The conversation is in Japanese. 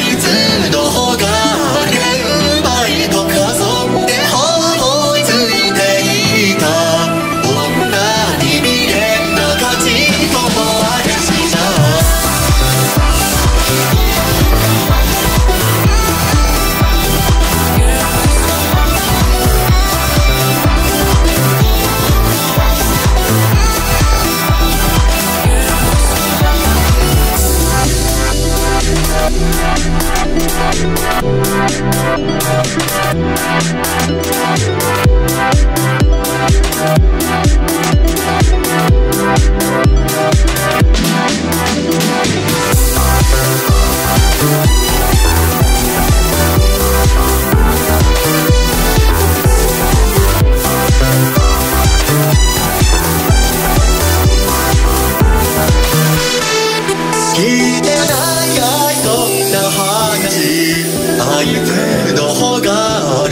你自。の方が